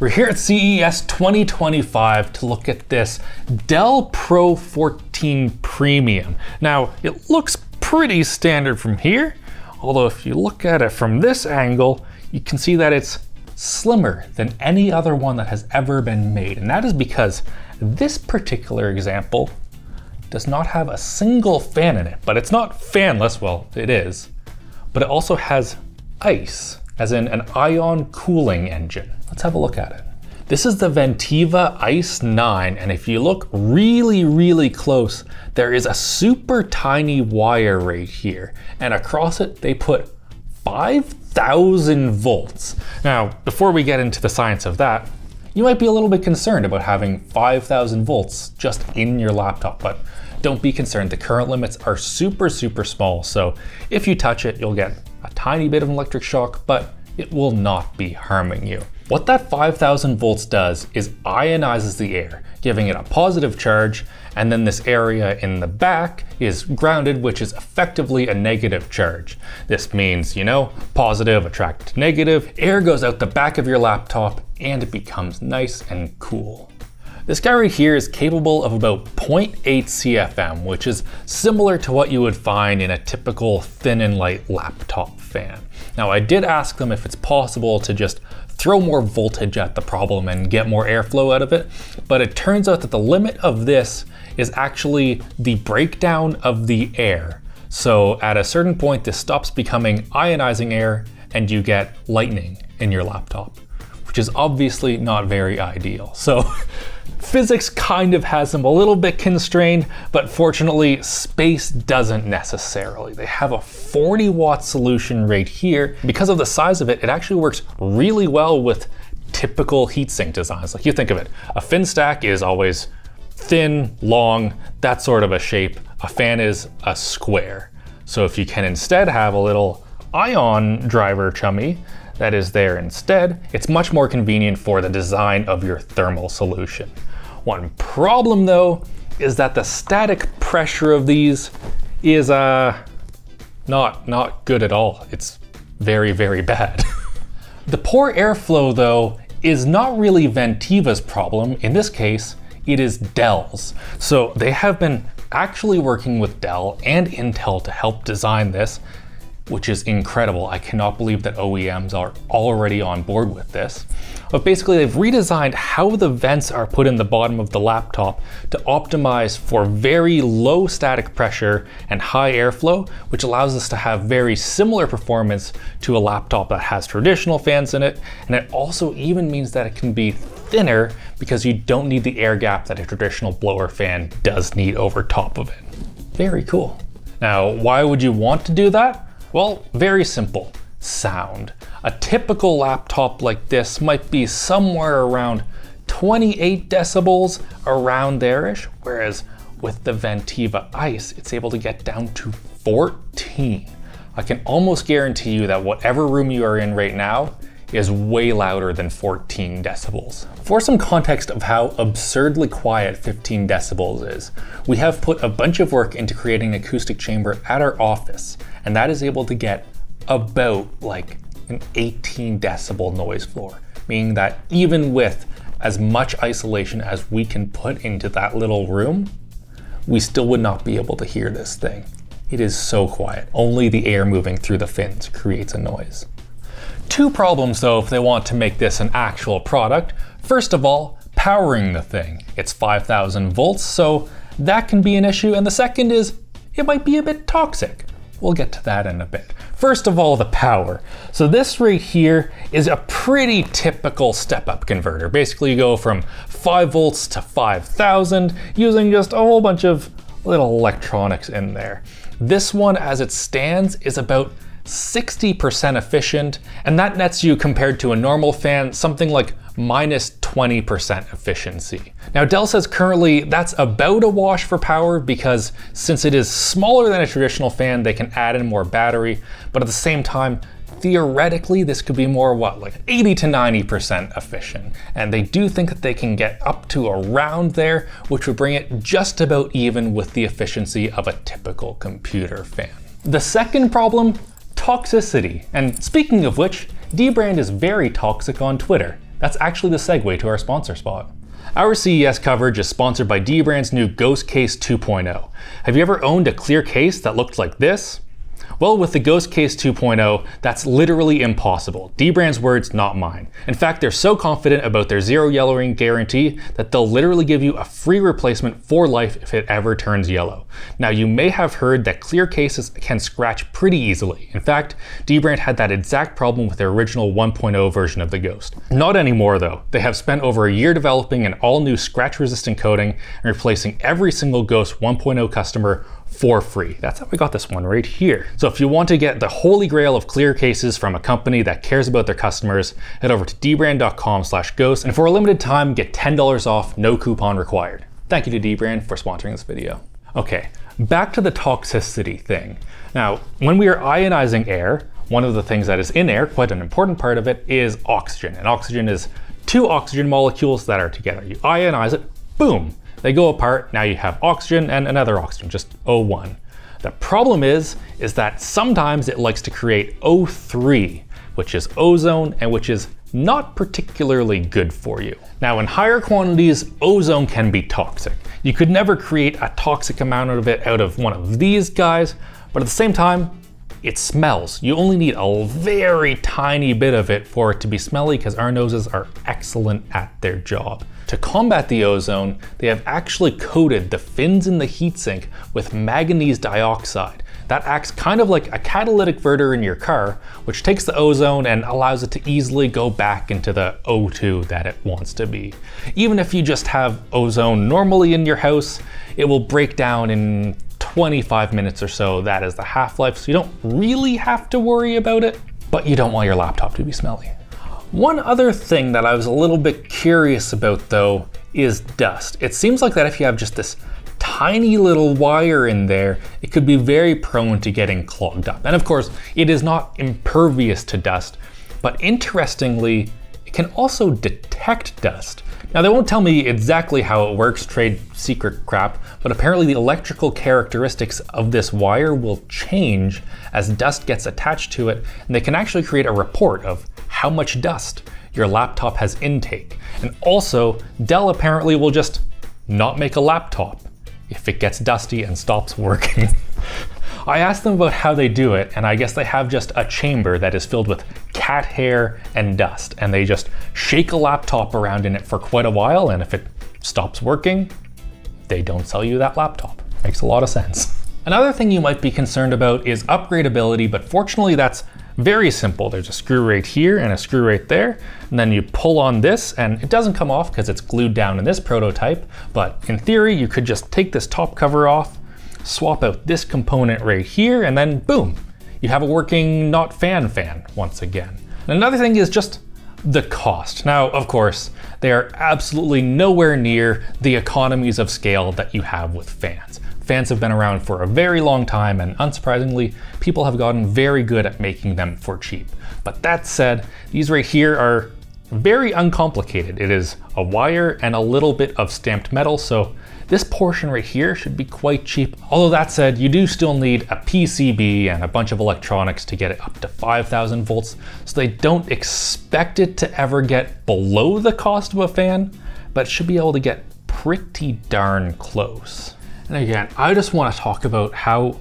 We're here at CES 2025 to look at this Dell Pro 14 Premium. Now, it looks pretty standard from here, although if you look at it from this angle, you can see that it's slimmer than any other one that has ever been made. And that is because this particular example does not have a single fan in it, but it's not fanless, well, it is, but it also has ice, as in an ion cooling engine. Let's have a look at it. This is the Ventiva Ice 9, and if you look really, really close, there is a super tiny wire right here, and across it they put 5,000 volts. Now, before we get into the science of that, you might be a little bit concerned about having 5,000 volts just in your laptop, but don't be concerned. The current limits are super, super small, so if you touch it, you'll get tiny bit of an electric shock, but it will not be harming you. What that 5000 volts does is ionizes the air, giving it a positive charge, and then this area in the back is grounded, which is effectively a negative charge. This means, you know, positive attracted to negative, air goes out the back of your laptop, and it becomes nice and cool. This guy right here is capable of about 0.8 CFM, which is similar to what you would find in a typical thin and light laptop fan. Now I did ask them if it's possible to just throw more voltage at the problem and get more airflow out of it. But it turns out that the limit of this is actually the breakdown of the air. So at a certain point, this stops becoming ionizing air and you get lightning in your laptop, which is obviously not very ideal. So Physics kind of has them a little bit constrained, but fortunately space doesn't necessarily. They have a 40 watt solution right here. Because of the size of it, it actually works really well with typical heatsink designs. Like you think of it, a fin stack is always thin, long, that sort of a shape. A fan is a square. So if you can instead have a little ion driver chummy that is there instead, it's much more convenient for the design of your thermal solution. One problem though is that the static pressure of these is uh, not, not good at all. It's very, very bad. the poor airflow though is not really Ventiva's problem. In this case, it is Dell's. So they have been actually working with Dell and Intel to help design this which is incredible. I cannot believe that OEMs are already on board with this. But basically they've redesigned how the vents are put in the bottom of the laptop to optimize for very low static pressure and high airflow, which allows us to have very similar performance to a laptop that has traditional fans in it. And it also even means that it can be thinner because you don't need the air gap that a traditional blower fan does need over top of it. Very cool. Now, why would you want to do that? Well, very simple. Sound. A typical laptop like this might be somewhere around 28 decibels around there-ish, whereas with the Ventiva Ice, it's able to get down to 14. I can almost guarantee you that whatever room you are in right now is way louder than 14 decibels. For some context of how absurdly quiet 15 decibels is, we have put a bunch of work into creating an acoustic chamber at our office, and that is able to get about like an 18 decibel noise floor, meaning that even with as much isolation as we can put into that little room, we still would not be able to hear this thing. It is so quiet. Only the air moving through the fins creates a noise. Two problems though if they want to make this an actual product. First of all, powering the thing. It's 5000 volts, so that can be an issue. And the second is, it might be a bit toxic. We'll get to that in a bit. First of all, the power. So this right here is a pretty typical step-up converter. Basically you go from 5 volts to 5000 using just a whole bunch of little electronics in there. This one as it stands is about 60% efficient, and that nets you compared to a normal fan something like minus 20% efficiency. Now Dell says currently that's about a wash for power because since it is smaller than a traditional fan, they can add in more battery, but at the same time, theoretically this could be more what like 80 to 90% efficient and they do think that they can get up to around there which would bring it just about even with the efficiency of a typical computer fan. The second problem toxicity. And speaking of which, dbrand is very toxic on Twitter. that's actually the segue to our sponsor spot. Our CES coverage is sponsored by dbrand's new Ghost Case 2.0. Have you ever owned a clear case that looked like this? Well, with the Ghost Case 2.0, that's literally impossible. dbrand's words, not mine. In fact, they're so confident about their zero yellowing guarantee that they'll literally give you a free replacement for life if it ever turns yellow. Now, you may have heard that clear cases can scratch pretty easily. In fact, dbrand had that exact problem with their original 1.0 version of the Ghost. Not anymore though. They have spent over a year developing an all new scratch resistant coating and replacing every single Ghost 1.0 customer for free. That's how we got this one right here. So if you want to get the holy grail of clear cases from a company that cares about their customers, head over to dbrand.com slash ghost and for a limited time, get $10 off, no coupon required. Thank you to dbrand for sponsoring this video. Okay, back to the toxicity thing. Now, when we are ionizing air, one of the things that is in air, quite an important part of it, is oxygen. And oxygen is two oxygen molecules that are together. You ionize it, boom, they go apart, now you have oxygen and another oxygen, just O1. The problem is, is that sometimes it likes to create O3, which is ozone and which is not particularly good for you. Now in higher quantities, ozone can be toxic. You could never create a toxic amount of it out of one of these guys, but at the same time, it smells. You only need a very tiny bit of it for it to be smelly because our noses are excellent at their job. To combat the ozone, they have actually coated the fins in the heatsink with manganese dioxide. That acts kind of like a catalytic converter in your car, which takes the ozone and allows it to easily go back into the O2 that it wants to be. Even if you just have ozone normally in your house, it will break down in 25 minutes or so. That is the half-life, so you don't really have to worry about it, but you don't want your laptop to be smelly. One other thing that I was a little bit curious about though is dust. It seems like that if you have just this tiny little wire in there, it could be very prone to getting clogged up. And of course, it is not impervious to dust, but interestingly, it can also detect dust. Now they won't tell me exactly how it works, trade secret crap, but apparently the electrical characteristics of this wire will change as dust gets attached to it, and they can actually create a report of how much dust your laptop has intake. And also, Dell apparently will just not make a laptop if it gets dusty and stops working. I asked them about how they do it, and I guess they have just a chamber that is filled with cat hair and dust, and they just shake a laptop around in it for quite a while, and if it stops working, they don't sell you that laptop. Makes a lot of sense. Another thing you might be concerned about is upgradability, but fortunately that's very simple. There's a screw right here and a screw right there, and then you pull on this and it doesn't come off because it's glued down in this prototype, but in theory you could just take this top cover off, swap out this component right here, and then boom, you have a working not fan fan once again. Another thing is just the cost. Now, of course, they are absolutely nowhere near the economies of scale that you have with fans. Fans have been around for a very long time, and unsurprisingly, people have gotten very good at making them for cheap. But that said, these right here are very uncomplicated. It is a wire and a little bit of stamped metal, so this portion right here should be quite cheap. Although that said, you do still need a PCB and a bunch of electronics to get it up to 5,000 volts, so they don't expect it to ever get below the cost of a fan, but should be able to get pretty darn close. And again, I just want to talk about how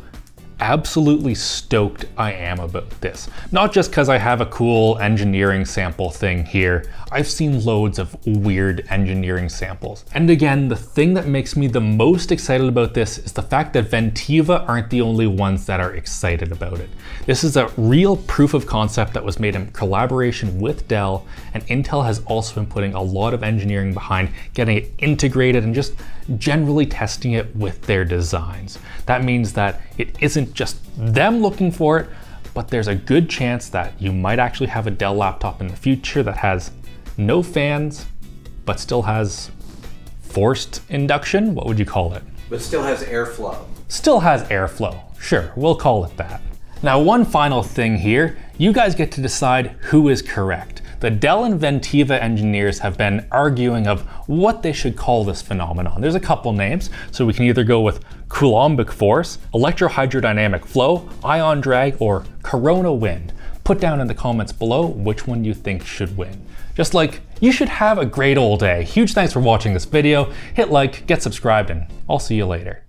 absolutely stoked I am about this. Not just because I have a cool engineering sample thing here. I've seen loads of weird engineering samples. And again, the thing that makes me the most excited about this is the fact that Ventiva aren't the only ones that are excited about it. This is a real proof of concept that was made in collaboration with Dell, and Intel has also been putting a lot of engineering behind getting it integrated and just generally testing it with their designs. That means that it isn't just them looking for it, but there's a good chance that you might actually have a Dell laptop in the future that has no fans, but still has forced induction. What would you call it? But still has airflow. Still has airflow. Sure, we'll call it that. Now, one final thing here. You guys get to decide who is correct. The Dell and Ventiva engineers have been arguing of what they should call this phenomenon. There's a couple names, so we can either go with Coulombic force, electrohydrodynamic flow, ion drag, or corona wind. Put down in the comments below which one you think should win. Just like You should have a great old day. Huge thanks for watching this video. Hit like, get subscribed, and I'll see you later.